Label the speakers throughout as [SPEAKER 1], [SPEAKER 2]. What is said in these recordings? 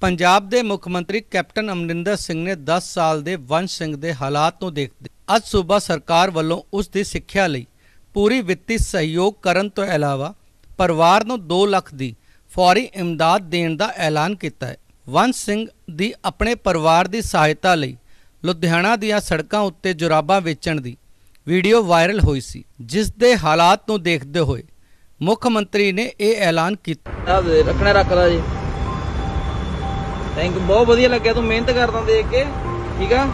[SPEAKER 1] ਪੰਜਾਬ ਦੇ ਮੁੱਖ ਮੰਤਰੀ ਕੈਪਟਨ ਅਮਰਿੰਦਰ ਸਿੰਘ ਨੇ 10 ਸਾਲ ਦੇ ਵੰਸ਼ ਸਿੰਘ ਦੇ ਹਾਲਾਤ ਨੂੰ ਦੇਖਦੇ ਅੱਜ ਸੂਬਾ ਸਰਕਾਰ ਵੱਲੋਂ ਉਸ ਦੀ ਸਿੱਖਿਆ ਲਈ ਪੂਰੀ ਵਿੱਤੀ ਸਹਿਯੋਗ ਕਰਨ ਤੋਂ ਇਲਾਵਾ ਪਰਿਵਾਰ ਨੂੰ 2 ਲੱਖ ਦੀ ਫੌਰੀ ਇਮਦਾਦ ਦੇਣ ਦਾ ਐਲਾਨ ਕੀਤਾ ਹੈ। ਵੰਸ਼ ਸਿੰਘ ਦੀ ਆਪਣੇ ਪਰਿਵਾਰ ਦੀ ਸਹਾਇਤਾ ਲਈ ਲੁਧਿਆਣਾ ਦੀਆਂ ਸੜਕਾਂ ਉੱਤੇ ਜੁਰਾਬਾਂ ਵੇਚਣ ਦੀ ਵੀਡੀਓ ਵਾਇਰਲ ਹੋਈ ਸੀ। ਜਿਸ ਦੇ ਹਾਲਾਤ ਨੂੰ ਦੇਖਦੇ ਹੋਏ ਮੁੱਖ ਮੰਤਰੀ ਨੇ ਇਹ ਐਲਾਨ ਕੀਤਾ।
[SPEAKER 2] ਰੱਖਣਾ ਰੱਖਦਾ ਜੀ। ਥੈਂਕ ਯੂ ਬਹੁਤ ਵਧੀਆ ਲੱਗਿਆ ਤੂੰ ਮਿਹਨਤ ਕਰਦਾ ਦੇਖ ਕੇ ਠੀਕ ਆ?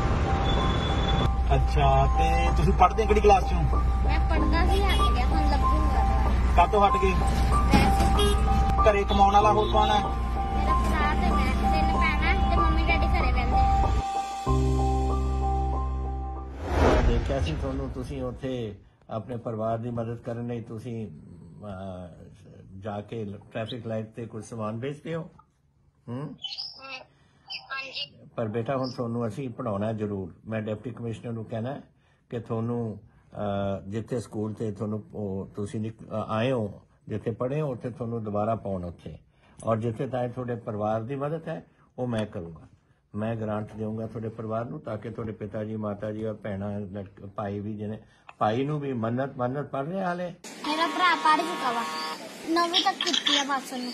[SPEAKER 3] ਅੱਛਾ ਤੇ ਤੁਸੀਂ ਪੜ੍ਹਦੇ ਕਿਹੜੀ ਕਲਾਸ ਚੋਂ?
[SPEAKER 4] ਮੈਂ ਪੜਦਾ ਸੀ ਹਟ ਗਿਆ ਹੁਣ ਲੱਗੂਗਾ।
[SPEAKER 3] ਕਾਤੋਂ ਹਟ ਗਏ? ਘਰੇ ਕਮਾਉਣ ਵਾਲਾ ਹੋਰ ਕੌਣ ਹੈ?
[SPEAKER 4] ਮੇਰਾ ਭਰਾ ਤੇ ਮੈਂ ਤਿੰਨ ਭੈਣਾਂ ਤੇ ਮੰਮੀ ਡੈਡੀ ਘਰੇ ਰਹਿੰਦੇ ਆ।
[SPEAKER 5] ਦੇਖਿਆ ਸੀ ਤੁਹਾਨੂੰ ਤੁਸੀਂ ਉੱਥੇ ਆਪਣੇ ਪਰਿਵਾਰ ਦੀ ਮਦਦ ਕਰਨ ਲਈ ਤੁਸੀਂ ਜਾ ਕੇ ਟ੍ਰੈਫਿਕ ਲਾਈਟ ਤੇ ਕੁਝ ਸਮਾਨ ਵੇਚਦੇ ਹੋ? ਹੂੰ?
[SPEAKER 4] ਹਾਂਜੀ।
[SPEAKER 5] ਪਰ ਬੇਟਾ ਹੁਣ ਤੁਹਾਨੂੰ ਅਸੀਂ ਪੜਾਉਣਾ ਜ਼ਰੂਰ। ਮੈਂ ਡਿਪਟੀ ਕਮਿਸ਼ਨਰ ਨੂੰ ਕਹਿਣਾ ਕਿ ਤੁਹਾਨੂੰ ਜਿੱਥੇ ਸਕੂਲ ਤੇ ਤੁਹਾਨੂੰ ਤੁਸੀਂ ਆਏ ਹੋ ਜਿੱਥੇ ਪੜ੍ਹੇ ਹੋ ਉੱਥੇ ਤੁਹਾਨੂੰ ਦੁਬਾਰਾ ਪਾਉਣ ਉੱਥੇ। ਔਰ ਜਿੱਥੇ ਤਾਏ ਤੁਹਾਡੇ ਪਰਿਵਾਰ ਦੀ ਮਦਦ ਹੈ ਉਹ ਮੈਂ ਕਰੂੰਗਾ। ਮੈਂ ਗ੍ਰਾਂਟ ਦੇਵਾਂਗਾ ਤੁਹਾਡੇ ਪਰਿਵਾਰ ਨੂੰ ਤਾਂ ਕਿ ਤੁਹਾਡੇ ਪਿਤਾ ਜੀ ਮਾਤਾ ਜੀ ਔਰ ਭੈਣਾਂ ਭਾਈ ਵੀ ਜਿਹਨੇ ਭਾਈ ਨੂੰ ਵੀ ਮੰਨਤ ਮੰਨਤ ਪੜ ਰਹੇ ਹਾਲੇ
[SPEAKER 4] ਭਰਾ ਪੜ ਚੁੱਕਾ ਵਾ। ਨਵੀਂ ਤੱਕ ਕੀਤੀ ਆ ਬਸ ਉਹਨੇ।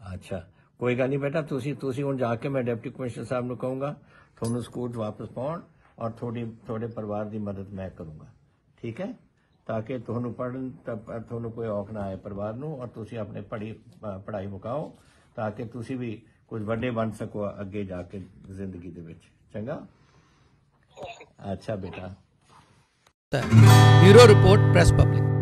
[SPEAKER 5] ਅੱਛਾ ਕੋਈ ਗੱਲ ਨਹੀਂ ਬੇਟਾ ਤੁਸੀਂ ਤੁਸੀਂ ਹੁਣ ਜਾ ਕੇ ਮੈਂ ਡਿਪਟੀ ਕਮਿਸ਼ਨਰ ਸਾਹਿਬ ਨੂੰ ਕਹੂੰਗਾ ਤੁਹਾਨੂੰ ਸਕੂਲ ਵਾਪਸ ਪਾਉਣ ਔਰ ਤੁਹਾਡੀ ਤੁਹਾਡੇ ਪਰਿਵਾਰ ਦੀ ਮਦਦ ਮੈਂ ਕਰੂੰਗਾ। ਠੀਕ ਹੈ? ਤਾਂ ਕਿ ਤੁਹਾਨੂੰ ਪੜਨ ਤੁਹਾਨੂੰ ਕੋਈ ਔਖ ਨਾ ਆਏ ਪਰਿਵਾਰ ਨੂੰ ਔਰ ਤੁਸੀਂ ਆਪਣੇ ਪੜ੍ਹੀ ਪੜ੍ਹਾਈ ਮੁਕਾਓ ਤਾਂ ਕਿ ਤੁਸੀਂ ਵੀ ਕੁਝ ਵੱਡੇ ਬਣ ਸਕੋ ਅੱਗੇ ਜਾ ਕੇ ਜ਼ਿੰਦਗੀ ਦੇ ਵਿੱਚ। ਚੰਗਾ? ਅੱਛਾ ਬੇਟਾ।
[SPEAKER 1] Bureau report press public.